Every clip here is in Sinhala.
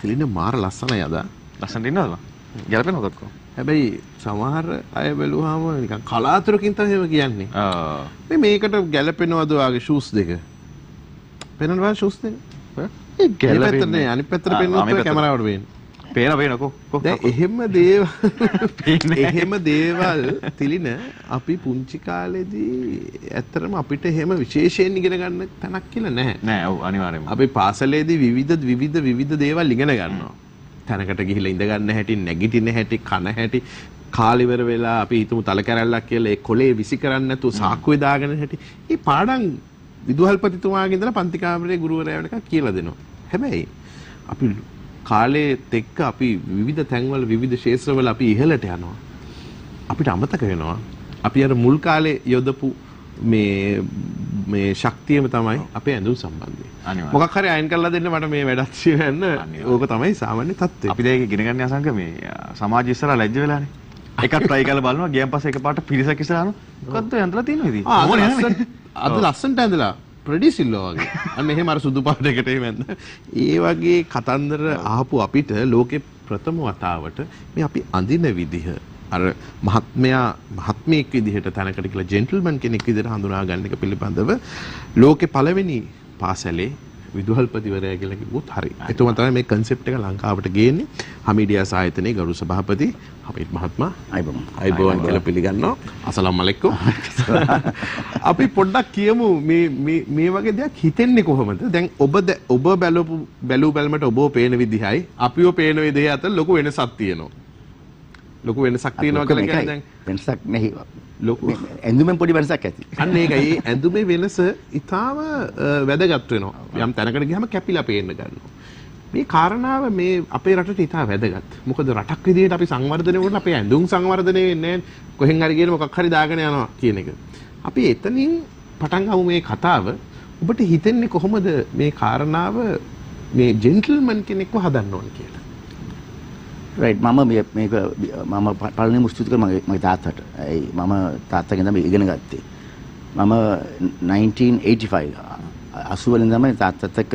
තිලින මාර ලස්සනයි අද. ලස්සනට ඉන්නවද? ගැලපෙනවද ඔක්කොම? හැබැයි සමහර අය බැලුවාම නිකන් කලාතුරකින් තමයි එහෙම කියන්නේ. ආ. මේ මේකට ගැලපෙනවද ඔයාගේ ෂූස් දෙක? පෙනෙනවා ෂූස් දෙක? ඒ ගැලපෙන්නේ. අනිත් පැත්තට පැත්තට. කැමරාවට පේන්නේ. පේන පේනකෝ. එහෙම දේවල්. එහෙම දේවල් තිලින අපි පුංචි කාලේදී ඇත්තටම අපිට එහෙම විශේෂයෙන් ඉගෙන ගන්න තැනක් කියලා නැහැ. නෑ ඔව් අනිවාර්යෙන්ම. අපි පාසලේදී විවිධ විවිධ විවිධ දේවල් ඉගෙන ගන්නවා. තැනකට ගිහිල්ලා ඉඳ ගන්න හැටි, නැගිටින හැටි, කන හැටි, කාලිවර වෙලා අපි හිතමු තල කැරැල්ලක් කියලා ඒ කොලේ විසි කරන්නේ නැතුව සාක්කුවේ දාගෙන හැටි. මේ පාඩම් විදුහල්පතිතුමාගේ ඉඳලා පන්ති කාමරේ ගුරුවරයා වෙනකන් කියලා දෙනවා. හැබැයි අපි කාලේත් එක්ක අපි විවිධ තැන්වල විවිධ ක්ෂේත්‍රවල අපි ඉහළට යනවා. අපිට අමතක වෙනවා. අපි අර මුල් කාලේ යොදපු මේ මේ ශක්තියම තමයි අපේ ඇඳුම් සම්බන්ධය. අනිවාර්යයෙන්. මොකක් හරි අයින් කරලා දෙන්න මට මේ වැඩත් කියන්න. ඕක තමයි සාමාන්‍ය තත්ත්වය. අපි දැන් ඒක ඉගෙන ගන්න අසංක මේ සමාජ ඉස්සරහා ලැජ්ජ වෙලානේ. එකක් try කරලා බලනවා ගියන් පස්සේ එකපාරට පිරිසක් ඉස්සරහා යනවා. මොකද්ද ඇඳලා තියෙන්නේ ඉතින්? අද ලස්සනට ඇඳලා ප්‍රඩිසිල්ලෝ වගේ. අන්න එහෙම අර සුදු පාටයකට එහෙම ඇඳ. ඒ වගේ කතන්දර අහපු අපිට ලෝකේ ප්‍රථම වතාවට මේ අපි අඳින විදිහ අර මහත්මයා මහත්මයෙක් විදිහට තැනකට කියලා ජෙන්ටල්මන් කෙනෙක් විදිහට හඳුනා ගන්න එක පිළිබඳව ලෝකේ පළවෙනි පාසලේ විදුහල්පතිවරයා කියලා කිව්වොත් හරි. එතුමා තමයි මේ concept එක ලංකාවට ගේන්නේ. හමීඩියා සායතනයේ ගරු සභාපති හමීඩ් මහත්මයා අයිබෝන් අයිබෝන් කියලා පිළිගන්නවා. අසලාම් අලයිකුම්. අපි පොඩ්ඩක් කියමු මේ මේ මේ වගේ දෙයක් හිතෙන්නේ කොහොමද? දැන් ඔබ ඔබ බැලපු බැලූ බැලමට ඔබව පේන විදිහයි අපිව පේන විදිහ අතර ලොකු වෙනසක් තියෙනවා. ලොකු වෙනසක් තියෙනවා කියලා කියන්නේ දැන් වෙනසක් නැහැ ලොකු ඇඳුමෙන් පොඩි වෙනසක් ඇති අන්න ඒකයි ඒ ඇඳුමේ වෙනස ඊටාම වැදගත් වෙනවා. යම් තැනකට ගියාම කැපිලා පේන්න ගන්නවා. මේ කාරණාව මේ අපේ රටට ඉතා වැදගත්. මොකද රටක් විදිහට අපි සංවර්ධනය වුණා අපේ ඇඳුම් සංවර්ධනය වෙන්නේ නැහැ. කොහෙන් හරි ගිහලා මොකක් හරි දාගෙන යනවා කියන එක. අපි එතනින් පටන් ගමු මේ කතාව. ඔබට හිතෙන්නේ කොහොමද මේ කාරණාව මේ ජෙන්ටල්මන් කෙනෙක්ව හදන්න ඕන කියලා? රයිට් මම මේක මම ප- පළවෙනි මුස්තුති කර මගේ තාත්තට. ඒ මම තාත්තගෙන් තමයි ඉගෙන ගත්තේ. මම 1985 80 වලින් තමයි තාත්තත් එක්ක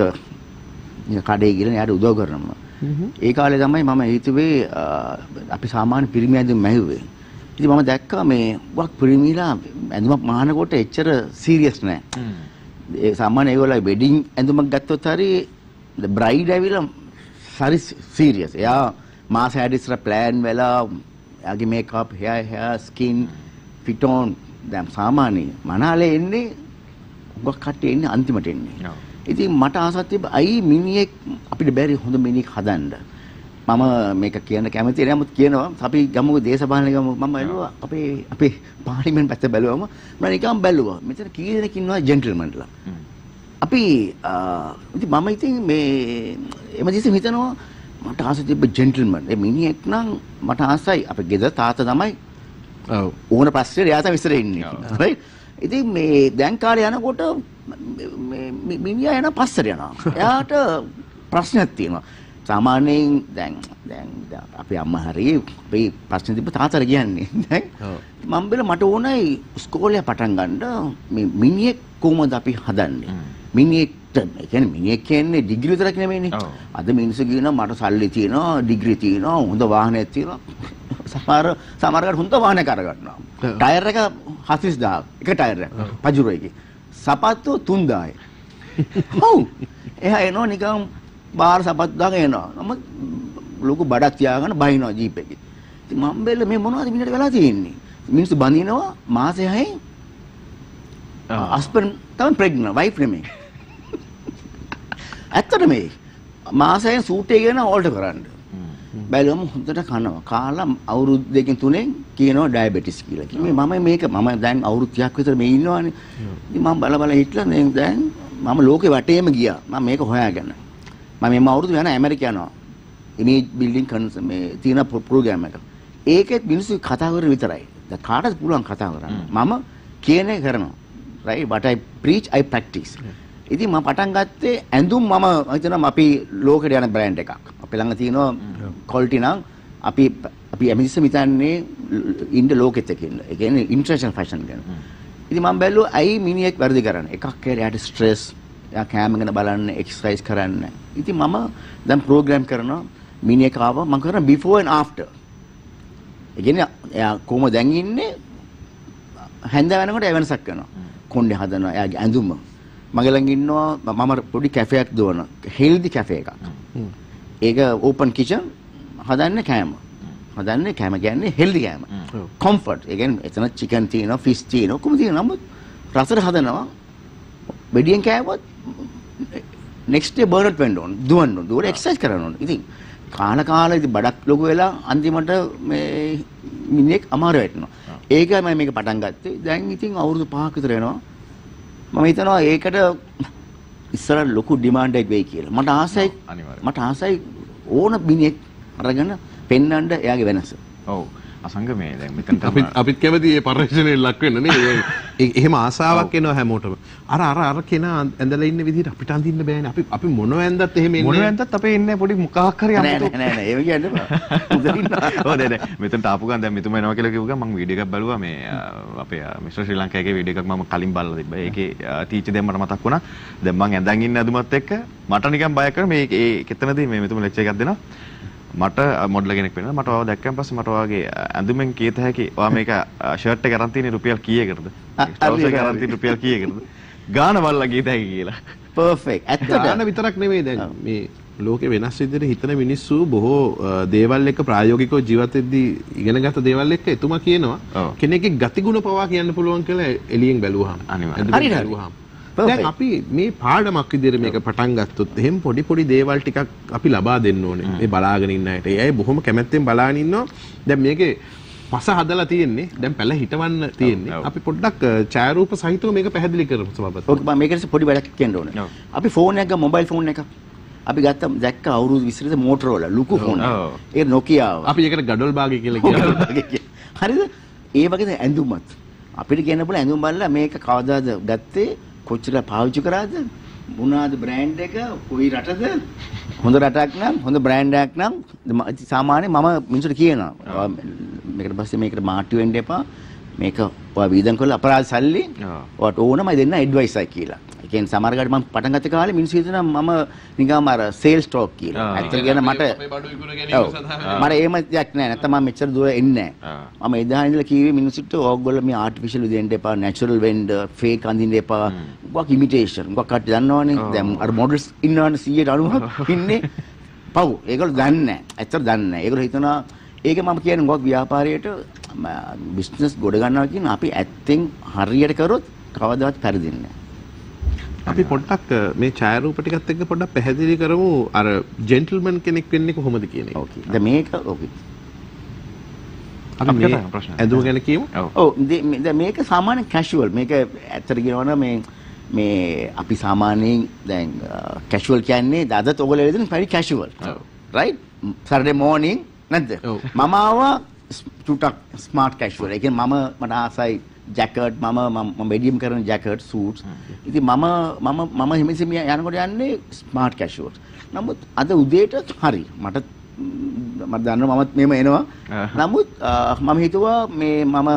නිකන් කඩේ ගිහලා එයාට උදව් කරනවා ඒ කාලේ තමයි මම හිතුවේ අපි සාමාන්‍ය පිරිමි ඇඳුම් මැහුවේ. ඉතින් මම දැක්කා මේ වක් පිරිමිලා ඇඳුමක් මහනකොට එච්චර සීරියස් නෑ. ඒ සාමාන්‍ය ඒගොල්ලෝ වෙඩින් ඇඳුමක් ගත්තොත් හරි බ්‍රයිඩ් ඇවිල්ලා හරි සීරියස්. එයා මාස හැඩ ඉස්සර ප්ලෑන් වෙලා එයාගේ makeup, hair hair skin fit on. දැන් සාමාන්‍ය මනාලේ එන්නේ උගක් කට්ටිය එන්නේ අන්තිමට එන්නේ. ඉතින් මට ආසක් තිබ්බ අයි මිනිහෙක් අපිට බැරි හොඳ මිනිහෙක් හදන්න. මම මේක කියන්න කැමති නෑ නමුත් කියනවා අපි ගමුකෝ දේශපාලන ගමු. මම බැලුවා අපේ අපේ පාර්ලිමේන්තු පැත්ත බැලුවම මම නිකන් බැලුවා. මෙතන කී දෙනෙක් ඉන්නවා ජෙන්ටල්මන්ලා. අපි ඉතින් මම ඉතින් මේ එම දිසෙම හිතනවා මට ආස තිබ්බ ජෙන්ටල්මන් ඒ මිනිහෙක් නම් මට ආසයි. අපේ ගෙදර තාත්තා තමයි. ඔව්. ඕන ප්‍රශ්නේ එයා තමයි ඉස්සර ඉන්නේ right ඉතින් මේ දැන් කාලේ යනකොට මේ මිනිහා යන පස්සට යනවා. එයාට ප්‍රශ්නයක් තියෙනවා. සාමාන්‍යයෙන් දැන් දැන් අපේ අම්මා හරි අපේ ප්‍රශ්න තිබ්බ තාත්තට කියන්නේ. දැන්. මම බෙල මට ඕනයි ඉස්කෝලේ පටන් ගන්න මේ මිනිහෙක් කොහොමද අපි හදන්නේ? හ්ම්. ඒ කියන්නේ මිනිහෙක් කියන්නේ ඩිග්‍රී විතරක් නෙමෙයිනේ. අද මිනිස්සු කියනවා මට සල්ලි තියෙනවා ඩිග්‍රී තියෙනවා හොඳ වාහනයක් තියෙනවා. සමහර සමහරකට හොඳ වාහනයක් අරගන්නවා. ටයර් එක 40000 එක ටයර් එක පජුරෝ එකේ සපත්තු 3000 ඔව්. එහා එනවා නිකන් බාහිර සපත්තු දාගෙන එනවා. නම ලොකු බඩක් තියාගෙන බහිනවා ජීප් එකේ. ඉතින් මම බැල මේ මොනවද මිනිහට වෙලා තියෙන්නේ? මිනිස්සු බඳිනවා මාසෙ හැයි ආ. හස්බන්ඩ් තමයි ප්‍රෙග්නන්ට් වයිෆ් නෙමෙයි ඇත්තට මේ මාසයෙන් සූට් එක ගෙන ඕල්ටර් කරන්න. බැලුවම හොඳට කනවා කාලා අවුරුදු දෙකකින් තුනෙන් කියනවා ඩයබටිස් කියලා. කිව්වේ මම මේක මම දැන් අවුරුදු 30ක් විතර මේ ඉන්නවානේ. ඉතින් මම බල බල හිටලා දැන් මම ලෝකෙ වටේම ගියා. මම මේක හොයාගෙන. මම මේ අවුරුදු යන ඇමරිකා යනවා. ඉමේජ් බිල්ඩින් කන්ස් මේ තියෙන ප්‍රෝග්‍රෑම් එක. ඒකෙත් මිනිස්සු කතා කරන විතරයි. දැන් කාටද පුළුවන් කතා කරන්න. මම කියන එක කරනවා. right what i preach i practice. ඉතින් මම පටන් ගත්තේ ඇඳුම් මම හිතනවා අපි ලෝකෙට යන බ්‍රෑන්ඩ් එකක්. අපි ළඟ තියෙනවා quality නම් අපි අපි ඇමිස්සම හිතන්නේ ඉන්ද ලෝකෙත් එක්ක ඉන්න. ඒ කියන්නේ ඉන්ටර්නැෂනල් ෆැෂන් ගැන. ඉතින් මම බැලුවා ඇයි මිනිහෙක් වැඩි කරන්නේ. එකක් කියලා යාට ස්ට්‍රෙස්, එයා කෑම ගැන බලන්න, එක්සර්සයිස් කරන්න. ඉතින් මම දැන් ප්‍රෝග්‍රෑම් කරනවා මිනිහෙක් ආවා මම කරන before and after. ඒ කියන්නේ එයා කොහොම දැන් ඉන්නේ හැන්ද වෙනකොට ඒ වෙනසක් වෙනවා. කොණ්ඩේ හදනවා එයාගේ ඇඳුම. මගේ ළඟ ඉන්නවා මම පොඩි කැෆේයක් දුවන හෙල්දි කැෆේ එකක්. ඒක ඕපන් කිචන් හදන්නේ කෑම. හදන්නේ කෑම කියන්නේ හෙල්දි කෑම. කොම්ෆර්ට්. ඒ කියන්නේ එතන චිකන් තියෙනවා, ෆිෂ් තියෙනවා, කොහොමද තියෙනවා. නමුත් රසට හදනවා. වෙඩියෙන් කෑවොත් නෙක්ස්ට් ඩේ බර්නට් වෙන්න ඕන. දුවන්න ඕන. දුවලා එක්සර්සයිස් කරන්න ඕන. ඉතින් කාල කාලා ඉතින් බඩක් ලොකු වෙලා අන්තිමට මේ මිනිහෙක් අමාරු වෙටනවා. ඒකයි මම මේක පටන් ගත්තේ. දැන් ඉතින් අවුරුදු 5ක් විතර වෙනවා. මම හිතනවා ඒකට ඉස්සර ලොකු ඩිමාන්ඩ් එකක් වෙයි කියලා. මට ආසයි. මට ආසයි ඕන මිනිහෙක් අරගෙන පෙන්වන්න එයාගේ වෙනස. ඔව් අසංග මේ දැන් මෙතනට අපිත් අපිත් කැමති ඒ පර්යේෂණයෙන් ලක් වෙන්න නේ. ඒ- එහෙම ආසාවක් එනවා හැමෝටම. අර අර අර කෙනා ඇඳලා ඉන්න විදිහට අපිට අඳින්න බෑනේ. අපි අපි මොනව ඇඳත් එහෙම එන්නේ. මොන වැන්දත් අපේ ඉන්නේ පොඩි මොකක් හරි නෑ නෑ නෑ නෑ ඒව කියන්න ඉන්නවා. ඔව් නෑ මෙතනට ආපු ගමන් දැන් මෙතුමා එනවා කියලා කිව්ව ගමන් මම වීඩියෝ එකක් බලුවා මේ අපේ මිස්ටර් ශ්‍රී ලංකාවේ වීඩියෝ එකක් මම කලින් බලලා තිබ්බා. ඒකේ ටීචර් දැන් මට මතක් වුණා. දැන් මං ඇඳන් ඉන්න ඇඳුමත් එක්ක මට නිකන් බයක් කරන මේ ඒ කෙතනදී මේ මෙතුමා ලෙක්චර් එකක් දෙනවා. මට මොඩල් කෙනෙක් වෙනවා. මට ඔයාව දැක්කන් පස්සේ මට ඔයාගේ ඇඳුමෙන් කීත හැකි ඔයා මේක ෂර්ට් එක අරන් තියෙන රුපියල් කීයකටද? ට්‍රවුසර් එක අරන් තියෙන රුපියල් කීයකටද? ගාන බලලා කීත හැකි කියලා. පර්ෆෙක්ට්. ගාන ඇත්තට විතරක් නෙමෙයි දැන් මේ ලෝකේ වෙනස් විදිහට හිතන මිනිස්සු බොහෝ දේවල් එක්ක ප්‍රායෝගිකව ජීවත් වෙද්දී ඉගෙනගත දේවල් එක්ක එතුමා කියනවා. කෙනෙක්ගේ ගතිගුණ පවා කියන්න පුළුවන් කියලා එළියෙන් බැලුවාම. අනිවාර්යයෙන්. ඇඳුමෙන් දැන් අපි මේ පාඩමක් විදිහට මේක පටන් ගත්තොත් එහෙම පොඩි පොඩි දේවල් ටිකක් අපි ලබා දෙන්න ඕනේ. මේ බලාගෙන ඉන්න අයට. ඒ අය බොහොම කැමැත්තෙන් බලාගෙන ඉන්නවා. දැන් මේකේ පස හදලා තියෙන්නේ. දැන් පැල හිටවන්න තියෙන්නේ. ඔව්. අපි පොඩ්ඩක් අ, ඡායාරූප සහිතව මේක පැහැදිලි කරමු සභාපති. ඕක මම මේකට පොඩි වැඩක් කියන්න ඕන. ඔව්. අපි ෆෝන් එකක් මොබයිල් ෆෝන් එකක්. අපි ගත්ත දැක්ක අවුරුදු 20 කට මෝටරෝලා ලুকু ෆෝන් ඔව්. එක. ඒක ආවා. අපි ඒකට ගඩොල් භාගය කියලා කියනවා. හරිද? ඒ වගේ ඇඳුමත් අපිට කියන්න පුළුවන් ඇඳුම් බලලා මේක කවදාද ගත්තේ කොච්චර පාවිච්චි කරාද? මොනවාද බ්‍රෑන්ඩ් එක? කොයි රටද? හොඳ රටක් නම් හොඳ බ්‍රෑන්ඩ් එකක් නම් සාමාන්‍යයෙන් මම මිනිස්සුන්ට කියනවා. මේකට පස්සේ මේකට මාට්ටු වෙන්න එපා. මේක ඔයා වීදම් කරලා අපරාධ සල්ලි. ඔයාට ඕනම දෙන්න ඇඩ්වයිස් එකක් කියලා. ඒ කියන්නේ සමහර කාට මම පටන් ගත්ත කාලේ මිනිස්සු හිතනවා මම නිකම්ම අර සේල්ස් ටෝක් කියලා. ඇත්තට කියන මට. මට එහෙම දෙයක් නෑ. නැත්නම් මම මෙච්චර දුර එන්නේ නෑ. මම එදා ඉඳලා කිව්වේ මිනිස්සුන්ට ඕගොල්ලෝ මේ ආටිෆිෂල් දෙන්න එපා, නැචරල් වෙන්න, ෆේක් අඳින්න එපා. මොකක් ඉමිටේෂන්. මොකක් කට්ටිය දන්නවනේ. දැන් අර මොඩල්ස් ඉන්නවනේ 190ක් ඉන්නේ. පව්. ඒගොල්ලෝ දන්නේ නෑ. ඇත්තට දන්නේ නෑ. ඒගොල්ලෝ හිතනවා ඒක මම කියන්නේ මොකක් ව්‍යාපාරයට බිස්නස් ගොඩ ගන්නවා කියන අපි ඇත්තෙන් හරියට කරොත් කවදාවත් පෙරදින්නේ නෑ. අපි පොඩ්ඩක් මේ ඡායාරූප ටිකත් එක්ක පොඩ්ඩක් පැහැදිලි කරමු අර ජෙන්ටල්මන් කෙනෙක් වෙන්නේ කොහොමද කියන එක. ඕකේ. දැන් මේක ඕකේ. අපි මේ. ඇඳුම ගැන කියමු. ඔව්. දැන් මේක සාමාන්‍ය කැෂුවල් මේක ඇත්තට කියනවනම් මේ මේ අපි සාමාන්‍යයෙන් දැන් කැෂුවල් කියන්නේ අදත් ඔයගොල්ලෝ very casual ඔව්. right Saturday morning නැද්ද. මම ආවා චුටක් ස්මාර්ට් කැෂුවල් ඒ කියන්නේ මම මට ආසයි ජැකට් මම මම මෙඩියම් කරන ජැකට් සූට්ස් ඉතින් මම මම මම හිමිසෙම යනකොට යන්නේ ස්මාර්ට් කැෂුවල් නමුත් අද උදේට හරි මට මට දන්නවා මමත් මෙහෙම එනවා. නමුත් මම හිතුවා මේ මම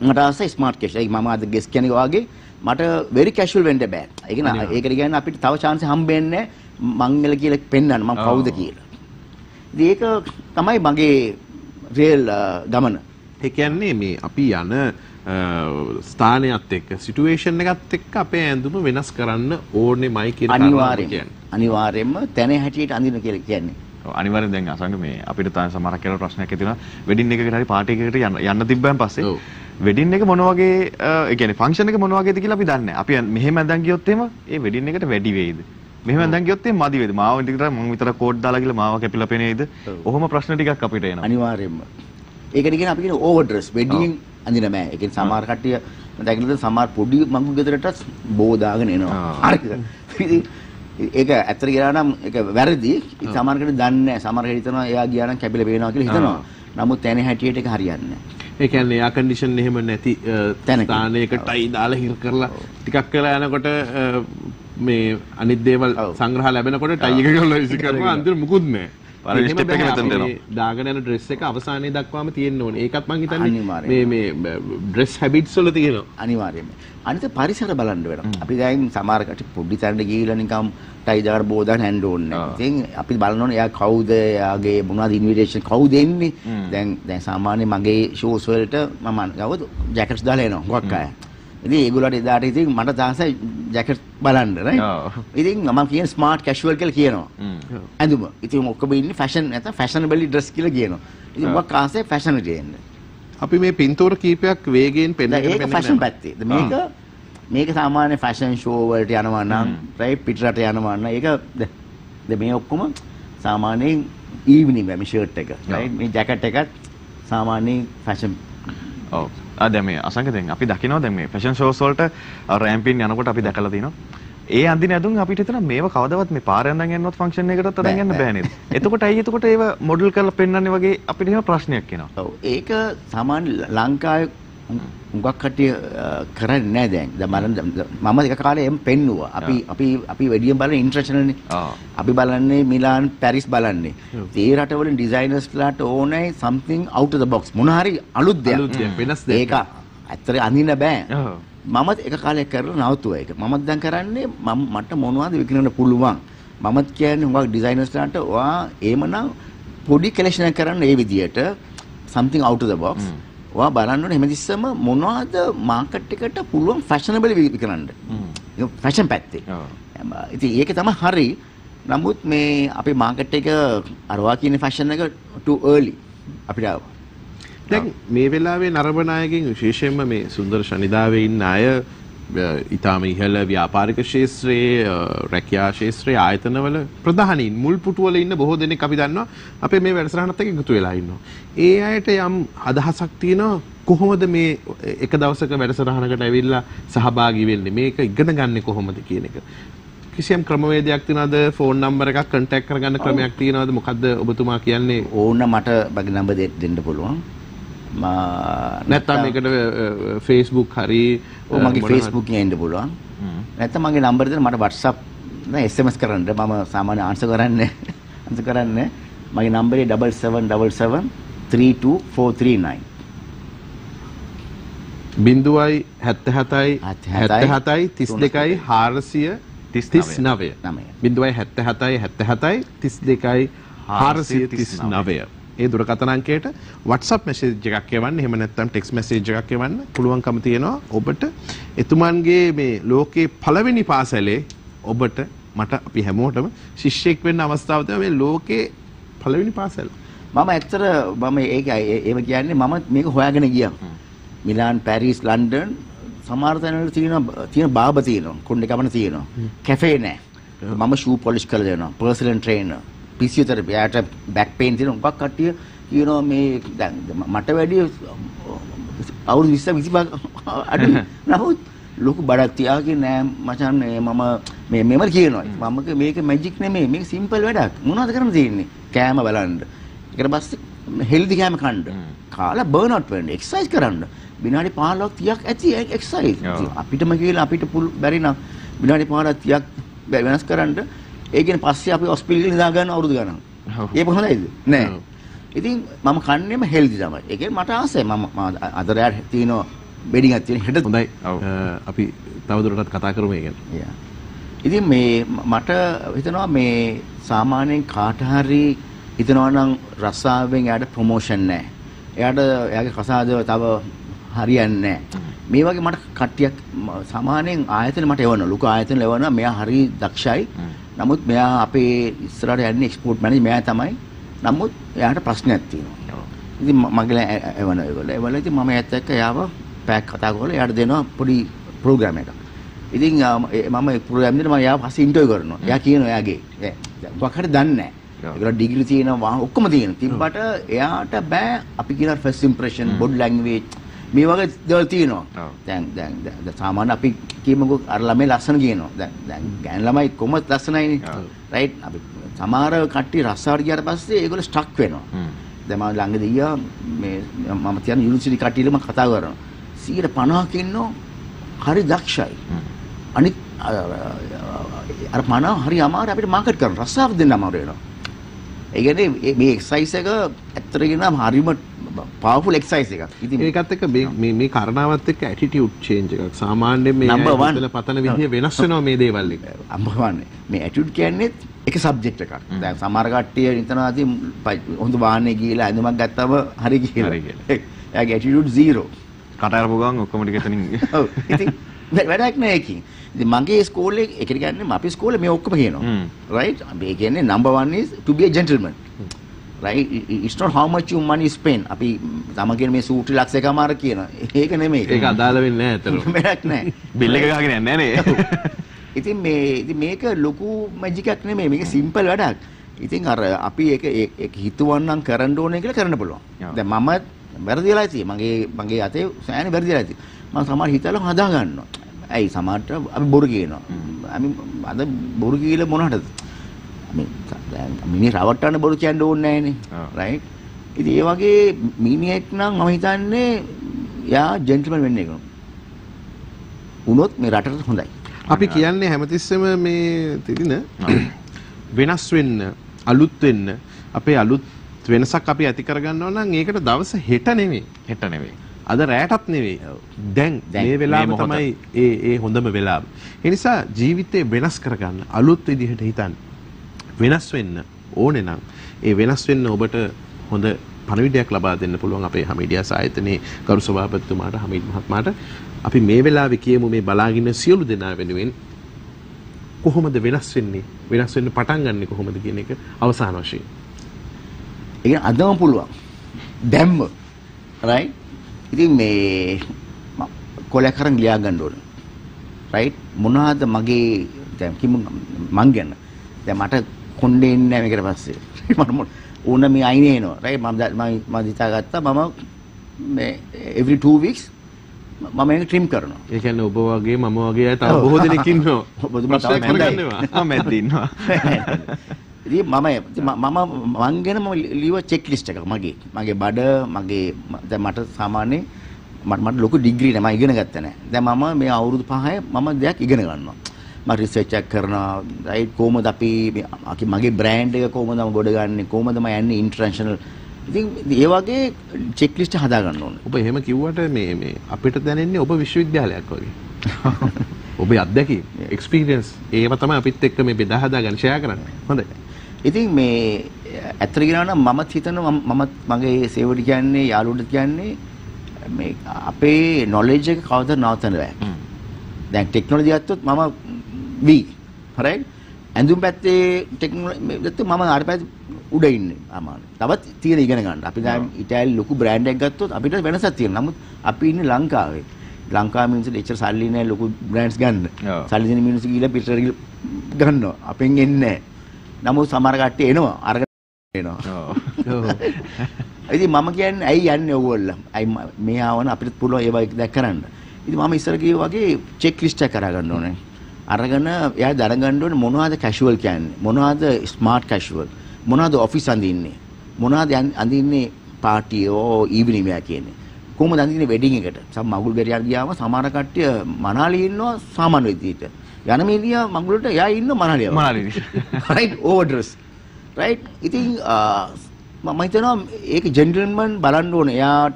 මට ආසයි ස්මාර්ට් කැෂුවල් ඒ මම අද ගෙස් කෙනෙක් වගේ මට වෙරි කැෂුවල් වෙන්න බෑ. ඒක නා ඒකට කියන්නේ අපිට තව chance හම්බෙන්නේ මංගල කියලා පෙන්වන්න මම කවුද. කියලා. ඉතින් ඒක තමයි මගේ රියල් ගමන. ඒ කියන්නේ මේ අපි යන අ, ස්ථානයත් එක්ක සිටුේෂන් එකත් එක්ක අපේ ඇඳුම වෙනස් කරන්න ඕනෙමයි කියන කාරණාව අනිවාර්යෙන් කියන්නේ. අනිවාර්යෙන්ම තැන හැටියට අඳින කියලා කියන්නේ ඔව්, අනිවාර්යෙන් දැන් අසංග මේ අපිට තාම සමහරක් කියලා ප්‍රශ්නයක් ඇති වෙනවා වෙඩින් එකකට හරි පාටි එකකට යන්න යන්න තිබ්බන් පස්සේ ඔව්. වෙඩින් එක මොන වගේ ඒ කියන්නේ ෆන්ක්ෂන් එක මොන වගේද කියලා අපි දන්නේ නැහැ. අපි මෙහෙම ඇඳන් ගියොත් එහෙම ඒ වෙඩින් එකට වැඩි වෙයිද? මෙහෙම ඇඳන් ගියොත් එහෙම මදි වේද? මාව විතර මම විතර කෝඩ් දාලා ගිහලා මාව කැපිලා පෙනේද? ඔහොම ප්‍රශ්න ටිකක් අපිට එනවා. අනිවාර්යෙන්ම ඒකට කියන අපි කියන ඕවර් ඩ්‍රෙස් වෙඩින් අඳින බෑ. ඒ කියන්නේ සමහර කට්ටිය දැකලා සමහර පොඩි මඟු ගෙදරටත් බෝ දාගෙන එනවා. හරිද ඉතින් ඒක ඇත්තට කියනවා නම් ඒක වැරදි. සමහර කෙනෙක් දන්නේ නැහැ සමහර කෙනෙක් හිතනවා එයා ගියා නම් කැපිලා පේනවා කියලා හිතනවා. නමුත් තැන හැටියට ඒක හරියන්නේ නැහැ ඒ කියන්නේ එයා කන්ඩිෂන් එහෙම නැති. ස්ථානයකටයි දාලා හිර කරලා ටිකක් වෙලා යනකොට මේ අනිත් දේවල්. සංග්‍රහ ලැබෙනකොට ටයි එක ගලලා විසි කරනවා අන්තිම මුකුත් නැහැ. බලන්න එහෙම step එක බෑ. මෙතනට අපි දාගෙන යන ඩ්‍රෙස් එක අවසානයේ දක්වාම තියෙන්න ඕනේ. ඒකත් මං හිතන්නේ. මේ මේ ඩ්‍රෙස් හැබිට්ස් වල තියෙනවා. අනිවාර්යයෙන්ම. අනිත පරිසර බලන්න වෙනවා. අපි දැන් සමහර කට පොඩි තැනට ගිහිල්ලා නිකම් ටයි දාර බෝදාන හැන්ඩ් ඕනේ. ආ. ඉතින් අපි බලන්න ඕනේ එයා කවුද, එයාගේ මොනවද ඉන්විටේෂන් කවුද එන්නේ. හ්ම්. දැන් දැන් සාමාන්‍ය මගේ ෂෝස් වලට මම ගවද ජැකට්ස් දාලා එනවා. ඉතින් ඒගොල්ලන්ට එදාට ඉතින් මට තාසයි ජැකට් බලන්න right. ඉතින් මම කියන ස්මාර්ට් කැෂුවල් කියලා කියනවා. හ්ම්. ඇඳුම. ඉතින් ඔක්කොම ඉන්නේ ෆැෂන් නැත්නම් ෆැෂනබලි ඩ්‍රෙස් කියලා කියනවා. ඉතින්. මොකක් ආසේ ෆැෂනට එන්නේ. අපි මේ පින්තූර කීපයක් වේගයෙන් දැන් පෙන්වගෙන ඒක ෆැෂන් පැත්තේ. මේක මේක සාමාන්‍ය ෆැෂන් ෂෝ වලට යනවා නම් රයිට් පිටරට යනවා නම් ඒක මේ ඔක්කොම සාමාන්‍යයෙන් ඊවිනිං මේ ෂර්ට් එක. රයිට් මේ ජැකට් එකත් සාමාන්‍යයෙන් ෆැෂන් ඔව්. දැන් මේ අසංක දැන් අපි දකිනවා දැන් මේ ෆැෂන් ෂෝස් වලට රෑම්පින් යනකොට අපි දැකලා තිනවා. ඒ අඳින ඇඳුම් අපිට හිතන මේව කවදාවත් මේ පාරෙන් අඳන් යනවත් ෆන්ක්ෂන් එකකටත් අඳන් යන්න. බෑ නේද? එතකොට ඇයි එතකොට ඒව මොඩල් කරලා පෙන්වන්නේ වගේ අපිට එහෙම ප්‍රශ්නයක් එනවා. ඔව් ඒක සාමාන්‍ය ලංකාවේ හුඟක් කට්ටිය කරන්නේ නැහැ දැන්. දැන් මම එක කාලේ එම් පෙන්නුවා. අපි අපි අපි වැඩියෙන් බලන්නේ ඉන්ටර්නැෂනල්නේ. ආ. අපි බලන්නේ මිලාන් පැරිස් බලන්නේ. ඒ රටවලින් ඩිසයිනර්ස්ලාට ඕනේ something out of the box. මොන හරි අලුත් දෙයක්. අලුත් දෙයක්, වෙනස් දෙයක්. ඒක ඇත්තට අඳින්න බෑ. මමත් එක කාලයක් කරලා නවතුවා ඒක. මමත් දැන් කරන්නේ මම මට මොනවද විකිනන්න පුළුවන්. මමත් කියන්නේ හුඟක් ඩිසයිනර්ස්ලාට ඔයා එහෙමනම් පොඩි කලෙක්ෂන් කරන්න ඒ විදියට something out of the box. හ්ම්. ඔයා බලන්න ඕනේ හැමතිස්සෙම මොනවද මාකට් එකට පුළුවන් ෆැෂනබල්. ඒක ෆැෂන් පැත්තේ. ඉතින් ඒක තමයි හරි. නමුත් මේ අපේ මාකට් එක අරවා කියන ෆැෂන් එක too early අපිට ආවා. දැන් මේ වෙලාවේ නරඹන අයගෙන් විශේෂයෙන්ම මේ සුන්දර ශනිදාවේ ඉන්න අය ඉතාම ඉහළ ව්‍යාපාරික ශේත්‍රයේ රැකියා ශේත්‍රයේ ආයතනවල ප්‍රධානීන් මුල් පුටුවල ඉන්න බොහෝ දෙනෙක් අපි දන්නවා අපේ මේ වැඩසටහනත් එක්ක එකතු වෙලා ඉන්නවා. ඒ අයට යම් අදහසක් තියෙනවා කොහොමද මේ එක දවසක වැඩසටහනකට ඇවිල්ලා සහභාගී වෙන්නේ මේක ඉගෙන ගන්න කොහොමද කියන එක. කිසියම් ක්‍රමවේදයක් තියෙනවද ෆෝන් නම්බර එකක් කන්ටැක්ට් කරගන්න ක්‍රමයක් තියෙනවද මොකද්ද ඔබතුමා කියන්නේ ඕන්න මට මගේ නම්බර් දෙන්න පුළුවන්. නැත්තම් මේකට ෆේස්බුක් හරි මගේ එකේ එන්න පුළුවන්. නැත්නම් මගේ නම්බර දෙන්න මට නැ SMS කරන්න. මම සාමාන්‍ය ආන්සර් කරන්නේ ආන්සර් කරන්නේ මගේ නම්බරේ 7777 32439 බිඳුවයි හැත්ත හතයි හැත්ත හතයි, තිස් දෙකයි හාරසිය තිස් නවය. බිඳුවයි හැත්ත හතයි හැත්ත හතයි තිස් දෙකයි හාරසිය තිස් නවය ඒ දුරකතනංකයට WhatsApp මැසේජ් එකක් එවන්න. එහෙම නැත්නම් ටෙක්ස්ට් මැසේජ් එකක් එවන්න පුළුවන්කම තියෙනවා. ඔබට එතුමන්ගේ මේ ලෝකේ පළවෙනි පාසලේ ඔබට මට අපි හැමෝටම ශිෂ්‍යෙක් වෙන්න අවස්ථාව තියෙනවා මේ ලෝකේ පළවෙනි පාසල. මම ඇත්තට මම ඒක ඒව කියන්නේ මම මේක හොයාගෙන ගියා. මිලාන් පැරිස් ලන්ඩන් සමහර තැන්වල තියෙන තියෙන බාබ තියෙනවා. කුණ්ඩේ කමන තියෙනවා. කැෆේ නෑ. මම ෂූ පොලිෂ් කරලා දෙනවා. පර්සනල් ට්‍රේනර් ෆිසියෝതെරපි යාට බෑක් පේන් තියෙන උගක් කට්ටිය කියනවා මේ දැන් මට වැඩි අවුරුදු 20 25 අඩු නමුත් ලොකු බඩක් තියාගෙන නෑ මචන් මේ මම මේ මෙම කියනවා. මම මේක මැජික් නෙමෙයි. මේක සිම්පල් වැඩක්. මොනවද කරන්න තියෙන්නේ? කෑම බලන්න. ඊට පස්සේ හෙල්දි කෑම කන්න. කාලා බර්න් අවුට් වෙන්න. එක්සර්සයිස් කරන්න. විනාඩි 15ක් 30ක් ඇති එක්සර්සයිස් ඔව්. අපිටම කියලා අපිට බැරි නම් විනාඩි 15ක් 30ක් බැ- වෙනස් කරන්න ඒ කියන්නේ පස්සේ අපි හොස්පිටල් නිදා ගන්න අවුරුදු ගණන්. ඒක හොඳයිද නෑ. ඉතින් මම කන්නේම හෙල්දි තමයි ඒ කියන්නේ මට ආසයි මම අද රැට තියෙන බෙඩින් එකක් තියෙන හෙට හොඳයි අපි තවදුරටත් කතා කරමු ඒ ගැන. ඉතින් මේ මට හිතනවා මේ සාමාන්‍යයෙන් කාට හරි හිතනවා නම් රස්සාවෙන් එයාට ප්‍රොමෝෂන් නැහැ. එයාට එයාගේ කසාද තව හරියන්නේ නැහැ. මේ වගේ මට කට්ටියක් සාමාන්‍යයෙන් ආයතන මට එවන ලොකු ආයතන එවන මෙයා හරි දක්ෂයි. නමුත් මෙයා අපේ ඉස්සරහට යන්නේ එක්ස්පෝර්ට් මැනේජර් මෙයා තමයි. නමුත් එයාට ප්‍රශ්නයක් තියෙනවා. ඉතින් මගේ එවන ඒගොල්ලෝ. ඒවල ඉතින් මම එයාත් එක්ක එයාව පැක් කතා කරලා එයාට දෙනවා පොඩි ප්‍රෝග්‍රෑම් එකක්. ඉතින් මම ප්‍රෝග්‍රෑම් දෙන්න මම එයාව පස්සේ ඉන්ටර්විව් කරනවා. එයා කියනවා එයාගේ මොකක් හරි දන්නේ නැහැ. ඒගොල්ලෝ ඩිග්‍රී තියෙනවා ඔක්කොම තියෙනවා. තිබ්බට එයාට බෑ අපි කියන ෆස්ට් ඉම්ප්‍රෙෂන් බොඩි ලැන්ග්වේජ් මේ වගේ දේවල් තියෙනවා. දැන් දැන් සාමාන්‍ය අපි කියමුකෝ අර ළමයි ලස්සන කියනවා. දැන් දැන් ගෑන් ළමයි කොහොමද ලස්සනයිනේ. රයිට් අපි සමහර කට්ටිය රස්සාවට ගියාට පස්සේ ඒගොල්ලෝ ස්ටක් වෙනවා. දැන් මම ළඟදී ගියා මේ මම තියන යුනිවර්සිටි කට්ටියලම කතා කරනවා 150ක ඉන්නෝ හරි දක්ෂයි. අනිත් අර අර 50 හරි අමාරු අපිට මාකට් කරන්න රස්සාව දෙන්න අමාරු වෙනවා ඒ කියන්නේ මේ එක්සයිස් එක ඇත්තට කියනවා හරිම පවර්ෆුල් එක්සයිස් එකක්. ඉතින් ඒකත් එක්ක මේ- මේ මේ කරනාවත් එක්ක ඇටිටියුඩ් චේන්ජ් එකක් සාමාන්‍යයෙන් මේ. හිතලා පතන විදිය වෙනස් වෙනවා මේ දේවල් එක. අම්බවන්නේ මේ ඇටිටියුඩ් කියන්නේ එක සබ්ජෙක්ට් එකක්. දැන් සමහර කට්ටිය හිතනවා ඉතින් පයි- හොඳ වාහනේ ගිහලා ඇඳුමක් ගත්තම හරි කියලා. හරි කියලා. එයාගේ ඇටිටියුඩ් 0. කට අරපු ගමන් ඔක්කොම ටික එතනින් ඔව්. ඉතින් වැඩක් නෑ ඒකෙන්. ඉතින් මගේ ස්කෝලේ ඒකට කියන්නේ අපි ස්කෝලේ මේ ඔක්කොම කියනවා. right? මේ කියන්නේ number one is to be a gentleman. Right? It- it- It's not how much you money spend. අපි තම කියන මේ සූටි ලක්ෂ එකමාර කියන. ඒක නෙමෙයි. ඒක අදාළ වෙන්නේ නැහැ අතට. වැඩක් නෑ. බිල් එක ගහගෙන යන්නේ නැහැ ඉතින් මේ ඉතින් මේක ලොකු මැජික් එකක් නෙමෙයි මේක සිම්පල් වැඩක්. ඉතින් අර අපි ඒක ඒක හිතුවන්නම් කරන්න ඕනේ කියලා කරන්න පුළුවන්. දැන් මම වැරදිලා තියෙන්නේ. මගේ මගේ අතේ සෑහෙන වැරදිලා තියෙන්නේ. මම සමහර හිතලා හදා ගන්නවා. ඇයි සමහරට අපි බොරු කියනවා. අපි අද බොරු කියලා මොනවටද? මිනිහ රවට්ටන්න බොරු කියන්න ඕනේ නැහනේ. රයිට්? ඉතින් ඒ වගේ මිනිහෙක් නම් මම හිතන්නේ යා ජෙන්ටල්මන් වෙන්න එක. උනොත් මේ රටට හොඳයි. අපි කියන්නේ හැමතිස්සෙම මේ තිරින වෙනස් වෙන්න අලුත් වෙන්න අපේ අලුත් වෙනසක් අපි ඇති කරගන්නවා නම් ඒකට දවස හෙට නෙමෙයි හෙට නෙවෙයි අද රෑටත් නෙවෙයි දැන් මේ වෙලාව. තමයි ඒ ඒ හොඳම වෙලාව. ඒ නිසා ජීවිතේ වෙනස් කරගන්න අලුත් විදිහට හිතන්න. වෙනස් වෙන්න ඕනේ නම් ඒ වෙනස් වෙන්න ඔබට හොඳ පණිවිඩයක් ලබා දෙන්න පුළුවන් අපේ හමීඩියා ආයතනයේ ගරු සභාපතිතුමාට හමීඩ් මහත්මයාට අපි මේ වෙලාවේ කියමු මේ බලාගෙන ඉන්න සියලු දෙනා වෙනුවෙන් කොහොමද වෙනස් වෙන්නේ වෙනස් වෙන්න පටන් ගන්නෙ කොහොමද කියන එක අවසාන වශයෙන්. ඒ කියන්නේ අදම පුළුවන්. දැම්ම. right? ඉතින් මේ ම- කොලයක් අරන් ලියා ගන්න ඕන. right? මොනවාද මගේ දැන් කිමු මං ගැන. දැන් මට කොණ්ඩේ ඉන්නේ නැහැ මේකට පස්සේ. මට මොන- ඕන මේ අයිනේ එනවා. right? මම මම මම හිතාගත්තා මම මේ every 2 weeks මම මේක trim කරනවා. ඒ කියන්නේ ඔබ වගේ මම වගේ අය තව බොහෝ දෙනෙක් ඉන්නවා. ඔබතුමා තව. මම මැද්ද ඉන්නවා ඉතින් මම මම මං ගැන මම ලියව චෙක් ලිස්ට් එකක් මගේ. මගේ බඩ මගේ දැන් මට සාමාන්‍යයෙන් මට මට ලොකු ඩිග්‍රී නෑ මම ඉගෙන ගත්තේ නෑ. දැන් මම මේ අවුරුදු 5 මම දෙයක් ඉගෙන ගන්නවා. මම රිසර්ච් එකක් කරනවා. රයිට් කොහොමද අපි මගේ බ්‍රෑන්ඩ් එක කොහොමද මම ගොඩ ගන්නෙ කොහොමද මම යන්නේ ඉන්ටර්නැෂනල්. ඉතින් ඒ වගේ චෙක් ලිස්ට් හදා ගන්න ඕනේ. ඔබ එහෙම කිව්වට මේ මේ අපිට දැනෙන්නේ ඔබ විශ්වවිද්‍යාලයක් වගේ. ඔබේ අත්දැකීම් එක්ස්පීරියන්ස් ඒව තමයි අපිත් එක්ක මේ බෙදා හදා ගන්න ෂෙයා කරන්නේ. හොඳයි. ඉතින් මේ ඇත්තට කියනවා නම් මමත් හිතනවා මම- මගේ සේවයට කියන්නේ යාළුවන්ට කියන්නේ මේ අපේ නොලෙජ් එක කවදා නවත්තන්න බෑ. දැන් ටෙක්නොලොජි ගත්තොත් මම වී right ඇඳුම් පැත්තේ ටෙක්නොලොජි ගත්තොත් මම අර පැත්තේ උඩ ඉන්නේ අමාරු. තවත් තියෙන ඉගෙන ගන්න. අපි දැන් ඉතාලි ලොකු බ්‍රෑන්ඩ් එකක් ගත්තොත් අපිට වෙනසක් තියෙනවා. නමුත් අපි ඉන්නේ ලංකාවේ. ලංකාවේ මිනිස්සුන්ට එච්චර සල්ලි නැහැ ලොකු බ්‍රෑන්ඩ්ස් ගන්න. සල්ලි දෙන මිනිස්සු ගිහලා පිටර ගිහලා ගන්නවා. අපෙන් එන්නේ නැහැ. නමුත් සමහර කට්ටිය එනවා. අරගෙන එනවා. ඔව් ඉතින් මම කියන්නේ ඇයි යන්නේ ඔයගොල්ලෝ? ඇයි ම- ආවන අපිට පුළුවන් ඒවා දැක් කරන්න. ඉතින් මම ඉස්සර කිව්වා වගේ චෙක් ලිස්ට් එකක් අරගන්න ඕනේ. අරගෙන එයා දැනගන්න ඕනේ මොනවද කැෂුවල් කියන්නේ? මොනවද ස්මාර්ට් කැෂුවල්? මොනවද ඔෆිස් අඳින්නේ? මොනවද අඳින්නේ පාටි ඕ ඊවිනිං වෙයා කියන්නේ? කොහොමද අඳින්නේ වෙඩින් එකට? සම මගුල් බෙරියක් ගියාම සමහර කට්ටිය මනාලි ඉන්නවා සාමාන්‍ය විදිහට. යන මේලියා මගුලට එයා ඉන්න මනාලිය. මනාලි. right overdress right ඉතින් ආ, මම හිතනවා ඒක ජෙන්ටල්මන් බලන්න ඕනේ එයාට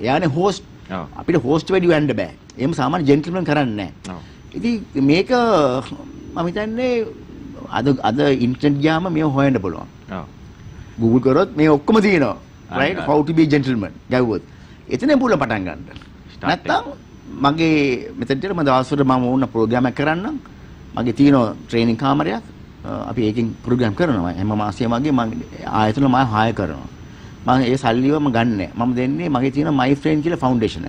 එයානේ හෝස්ට්. අපිට හෝස්ට් වැඩි වෙන්න බෑ එහෙම සාමාන්‍ය ජෙන්ටල්මන් කරන්නේ. නැහැ ඉතින් මේක මම හිතන්නේ අද අද ඉන්ටර්නෙට් ගියාම මේ හොයන්න පුළුවන්. ඔව්. Google කරොත් මේ ඔක්කොම තියෙනවා. right? How to be gentleman. ගැව්වොත්. එතනින් පුළුවන් පටන් ගන්න. නැත්තම් මගේ මෙතනට මම දවස්වල මම ඕන ප්‍රෝග්‍රෑම් එකක් කරන්නම්. මගේ තියෙනවා ට්‍රේනින් කාමරයක් අපි ඒකෙන් ප්‍රෝග්‍රෑම් කරනවා. හැම මාසෙම වගේ මම ආයතන මම හාය කරනවා. මම ඒ සල්ලිව මම ගන්නෑ. මම දෙන්නේ මගේ තියෙන මයි ෆ්‍රෙන්ඩ් කියලා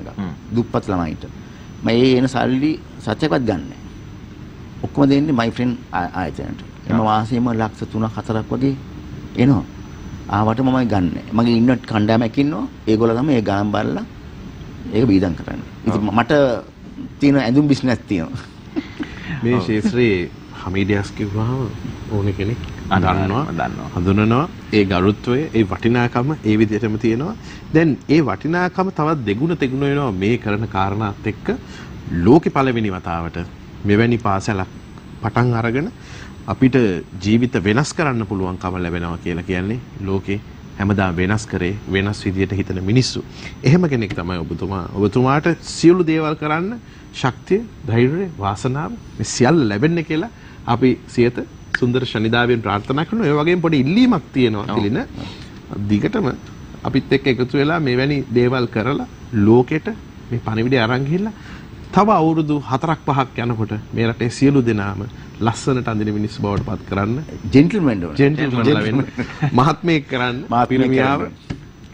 එකක්. හ්ම්. දුප්පත් ළමයින්ට ඒ එන සල්ලි සත්‍යකවත් ගන්නෑ ඔක්කොම දෙන්නේ මයි ෆ්‍රෙන්ඩ් ආයතනයට එම. මාසෙම ලක්ෂ 3ක් 4ක් වගේ එනවා ආවට මම ගන්න මගේ ඉන්න කණ්ඩායමක් ඉන්නවා ඒගොල්ලෝ තමයි ඒ ගණන් බලලා ඒක බීදම් කරන්නේ ඉතින්. මට තියෙන ඇඳුම් බිස්නස් තියෙනවා මේ. ශේත්‍රයේ හමීඩියස් කිව්වහම ඕන කෙනෙක් අනිවාර්යයෙන්ම දන්නවා දන්නවා. හඳුනනවා ඒ ගරුත්වය ඒ වටිනාකම ඒ විදිහටම තියෙනවා දැන් ඒ වටිනාකම තවත් දෙගුණ තෙගුණ වෙනවා මේ කරන කාරණාත් එක්ක ලෝකෙ පළවෙනි වතාවට මෙවැනි පාසලක් පටන් අරගෙන අපිට ජීවිත වෙනස් කරන්න පුළුවන්කම ලැබෙනවා කියලා කියන්නේ ලෝකේ හැමදාම වෙනස් කරේ වෙනස් විදියට හිතන මිනිස්සු. එහෙම කෙනෙක් තමයි ඔබතුමා. ඔබතුමාට සියලු දේවල් කරන්න ශක්තිය, ධෛර්යය, වාසනාව මේ සියල්ල ලැබෙන්න කියලා අපි සියත සුන්දර ශනිදාවෙන් ප්‍රාර්ථනා කරනවා. ඒ වගේම පොඩි ඉල්ලීමක් තියෙනවා තිලින. දිගටම අපිත් එක්ක එකතු වෙලා මෙවැනි දේවල් කරලා ලෝකෙට මේ පණිවිඩය අරන් ගිහිල්ලා තව අවුරුදු 4ක් 5ක් යනකොට මේ රටේ සියලු දෙනාම ලස්සනට අඳින මිනිස්සු බවට පත් කරන්න ජෙන්ටල්මෙන්ට් ඕන. ජෙන්ටල්මන්ලා වෙන්න මහත්මයෙක් කරන්න පිරිමියාව.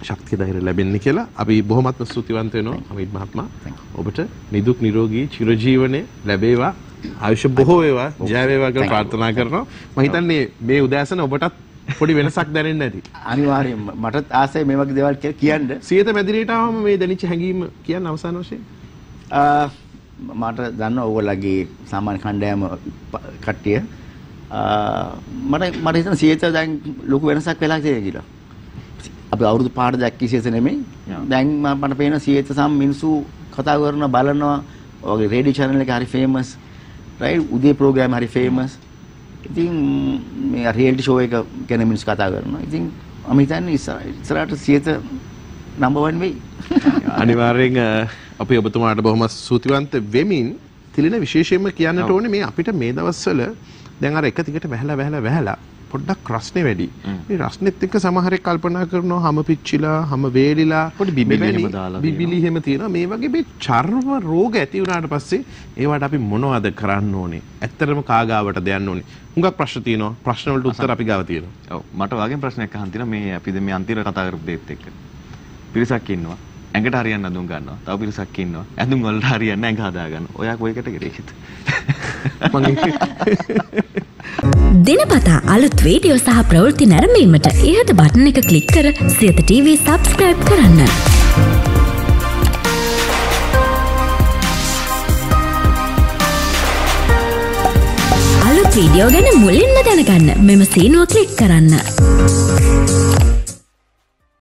ශක්තිය ධෛර්ය ලැබෙන්න කියලා අපි බොහොමත්ම ස්තුතිවන්ත වෙනවා අමිත් මහත්මයා ඔබට නිදුක් නිරෝගී චිරජීවනයේ ලැබේවා ආයුෂ බොහෝ වේවා. ජය වේවා කියලා ප්‍රාර්ථනා කරනවා. මම හිතන්නේ මේ උදෑසන ඔබටත් පොඩි වෙනසක් දැනෙන්න ඇති. අනිවාර්යෙන්ම මටත් ආසයි මේ වගේ දේවල් කියලා කියන්න. සියත මැදිරියට ආවම මේ දැනෙච්ච හැඟීම කියන්න අවසාන වශයෙන්. මට දන්න ඕගොල්ලගේ සාමාන්‍ය කණ්ඩායම කට්ටිය. මට මට හිතෙන සියත දැන් ලොකු වෙනසක් වෙලා තියෙනවා කියලා. අපි අවුරුදු පාට දැක්කී සියත නෙමෙයි. දැන් මට පේන සියත සම් මිනිස්සු කතා කරන බලනවා. ඔගේ රේඩියෝ channel එක හරි famous. Right උදේ program හරි famous. ඉතින් මේ රියලිටි ෂෝ එක ගැන මිනිස්සු කතා කරනවා. ඉතින් මම හිතන්නේ ඉස්සර- ඉස්සරහට සියත number 1 වෙයි. අනිවාර්යෙන් අපි ඔබතුමාට බොහොම සූතිවන්ත වෙමින් තිලින විශේෂයෙන්ම කියන්නට ඕනේ මේ අපිට මේ දවස්වල දැන් අර එක දිගට වැහලා වැහලා වැහලා පොඩ්ඩක් රස්නේ වැඩි. මේ රස්නෙත් එක්ක සමහරෙක් කල්පනා කරනවා හැම පිච්චිලා හැම වේලිලා පොඩි බිබිලි එහෙම දාලා බිබිලි එහෙම තියෙනවා. මේ වගේ මේ චර්ම රෝග ඇති වුණාට පස්සේ ඒවට අපි මොනවද කරන්න ඕනේ? ඇත්තටම කාගාවටද යන්න ඕනේ? හුඟක් ප්‍රශ්න තියෙනවා. ප්‍රශ්න වලට උත්තර අපි ගාව තියෙනවා. ඔව් මට වගේ ප්‍රශ්නයක් අහන් තියෙනවා මේ අපි මේ අන්තිම කතා කරපු දෙයත් එක්ක. පිරිසක් ඉන්නවා. ඇඟට හරියන්න අඳුම් ගන්නවා. තව පිරිසක් ඉන්නවා. ඇඳුම් වලට හරියන්න ඇඟ හදා ගන්නවා. ඔයා කොයි කැටගරියකද? දෙනපතා අලුත් වීඩියෝ සහ ප්‍රවෘත්ති නැරඹීමට ඉහත බටන එක කලික් කර සියත TV සබස්ක්‍රයිබ් කරන්න. අලුත් වීඩියෝ ගැන මුලින්ම දැනගන්න මෙම සීනුව කලික් කරන්න.